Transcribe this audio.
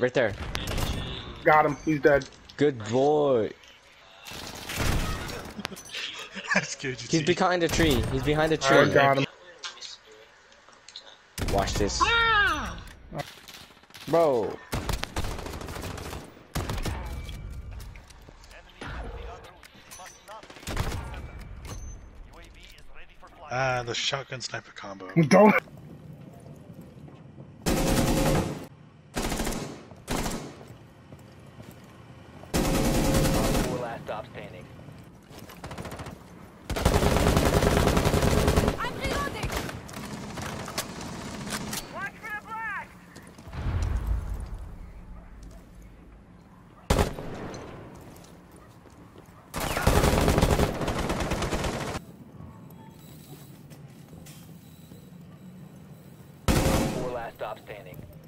right there. Got him. He's dead. Good boy. That's good. He's T. behind a tree. He's behind a tree. got him. Watch this. Bro. Ah, the shotgun sniper combo. Don't. stop standing.